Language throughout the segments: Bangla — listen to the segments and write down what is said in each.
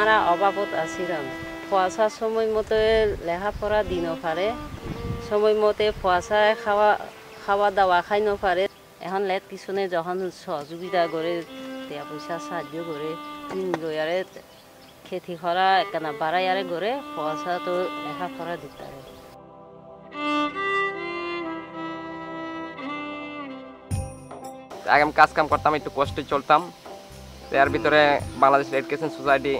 আমরা অভাবত আছিলাম। পয়সার সময় মতো লেখাপড়া দিন পারে সময় মতে পয়সায় খাওয়া খাওয়া দাওয়া খাই পারে এখন লেট পিছনে যখন সহযোগিতা করে টিয়া পয়সা সাহায্য করে লয়ারে খেতি করা একখানা বাড়াই আরে করে পয়সা তো লেখাপড়া দিতে আগে আমি কাজ কাম করতাম, একটু কষ্টে চলতাম। এর ভিতরে বাংলাদেশ ক্রিসেন্ট সোসাইটি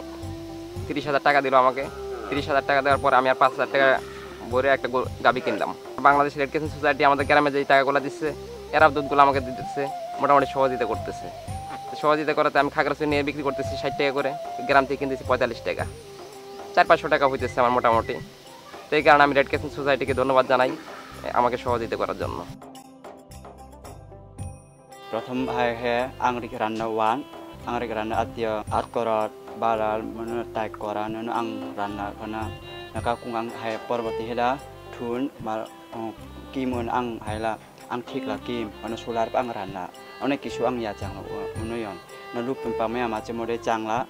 তিরিশ হাজার টাকা দিল আমাকে। তিরিশ হাজার টাকা দেওয়ার পর আমি আর পাঁচ হাজার টাকা ভরে একটা গো- গাভী কিনলাম। বাংলাদেশ ক্রিসেন্ট সোসাইটি আমাদের গ্রামে যে টাকাগুলো দিচ্ছে, এরা দুধগুলো আমাকে দিতেছে, মোটামুটি সহযোগিতা করতেছে। সহযোগিতা করাতে আমি খাগড়াছড়ি নিয়ে বিক্রি করতেছি ষাট টাকা করে, গ্রাম থেকে কিনতেছি পঁয়তাল্লিশ টাকা। চার পাঁচশো টাকা হইতেছে আমার মোটামুটি। তো এই কারণে আমি রেড ক্রিসেন্ট সোসাইটিকে ধন্যবাদ জানাই আমাকে সহযোগিতা করার জন্য। প্রথম হে, আংরিক রান্না ওয়ান, আংরিক রান্না আত্মীয় আট করত bà là nó tài quả ra nên nó ăn rắn là con na nó các cũng ăn hay bỏ vào thì đã thun mà kim nó ăn hay là ăn thịt là kim nó số là ăn rắn là ông này kỹ sư ăn nhà chẳng là unoi on nó lúc bên bà mà chỉ một đấy chẳng là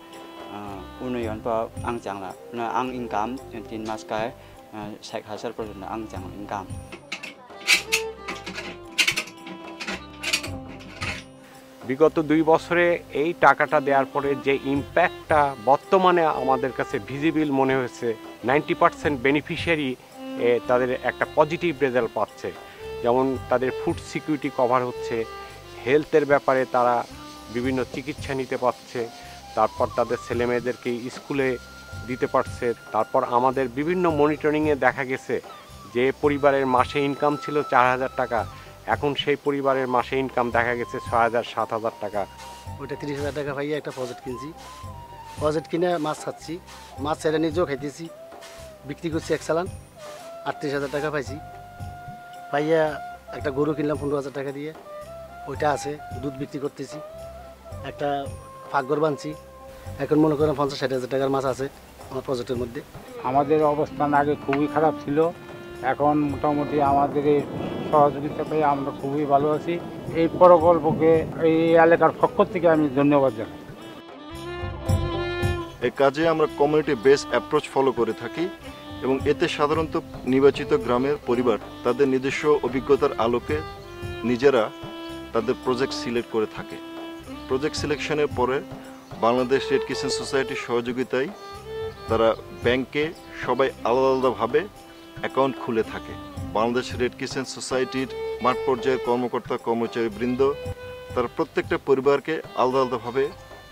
unoi on bà ăn chẳng là nó ăn income tiền mas cái sạch hạt sơ rồi nó ăn chẳng income. বিগত দুই বছরে এই টাকাটা দেওয়ার পরে যে ইম্প্যাক্টটা বর্তমানে আমাদের কাছে ভিজিবল মনে হয়েছে নাইনটি পার্সেন্ট বেনিফিশিয়ারি তাদের একটা পজিটিভ রেজাল্ট পাচ্ছে। যেমন তাদের ফুড সিকিউরিটি কভার হচ্ছে হেলথের ব্যাপারে তারা বিভিন্ন চিকিৎসা নিতে পারছে, তারপর তাদের ছেলেমেয়েদেরকে স্কুলে দিতে পারছে, তারপর আমাদের বিভিন্ন মনিটরিংয়ে দেখা গেছে যে পরিবারের মাসে ইনকাম ছিল চার হাজার টাকা এখন সেই পরিবারের মাসে ইনকাম দেখা গেছে ছয় হাজার সাত হাজার টাকা। ওইটা তিরিশ হাজার টাকা পাইয়া একটা প্রজেক্ট কিনছি। প্রজেক্ট কিনে মাছ খাচ্ছি। মাছ ছেড়ে নিজেও খাইতেছি। বিক্রি করছি এক চালান। আটত্রিশ হাজার টাকা পাইছি। পাইয়া একটা গরু কিনলাম পনেরো হাজার টাকা দিয়ে। ওইটা আছে দুধ বিক্রি করতেছি। একটা ফাঁকঘর বানছি। এখন মনে করেন পঞ্চাশ ষাট হাজার টাকার মাছ আছে আমার প্রজেক্টের মধ্যে। আমাদের অবস্থান আগে খুবই খারাপ ছিল। এখন মোটামুটি আমাদের সহযোগিতা পেয়ে আমরা খুবই ভালো আছি। এই প্রকল্পকে, এই এলাকার পক্ষ থেকে আমি ধন্যবাদ জানাই। এই কাজে আমরা কমিউনিটি বেস অ্যাপ্রোচ ফলো করে থাকি এবং এতে সাধারণত নির্বাচিত গ্রামের পরিবার তাদের নিজস্ব অভিজ্ঞতার আলোকে নিজেরা তাদের প্রজেক্ট সিলেক্ট করে থাকে। প্রজেক্ট সিলেকশনের পরে বাংলাদেশ রেড কিচেন সোসাইটির সহযোগিতায় তারা ব্যাংকে সবাই আলাদা আলাদাভাবে অ্যাকাউন্ট খুলে থাকে। বাংলাদেশ রেড কিচেন সোসাইটির মাঠ পর্যায়ের কর্মকর্তা কর্মচারী বৃন্দ, তারা প্রত্যেকটা পরিবারকে আলাদা আলাদাভাবে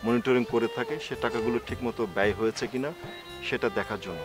মনিটরিং করে থাকে, সে টাকাগুলো ঠিকমতো ব্যয় হয়েছে কিনা সেটা দেখার জন্য।